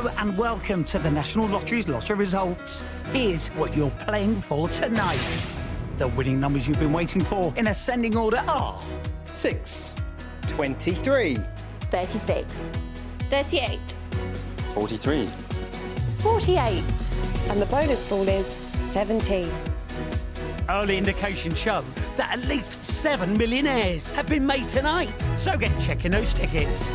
And welcome to the National Lottery's Lotto results. Here's what you're playing for tonight. The winning numbers you've been waiting for in ascending order are 6, 23, 36, 38, 43. 48. And the bonus ball is 17. Early indications show that at least seven millionaires have been made tonight. So get checking those tickets.